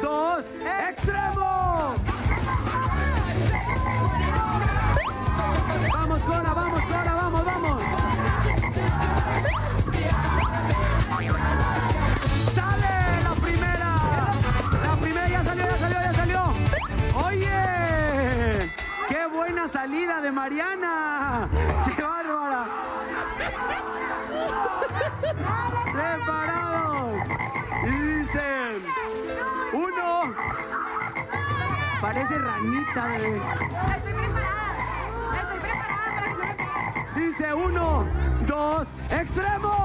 dos, extremo. Vamos, Cora, vamos, Cora, vamos, vamos. ¡Sale la primera! La primera ya salió, ya salió, ya salió. ¡Oye! ¡Qué buena salida de Mariana! ¡Qué bárbara! ¡Preparados! Y dicen... Parece ranita de... Estoy preparada. Estoy preparada para que no me. Dice uno, dos, extremo.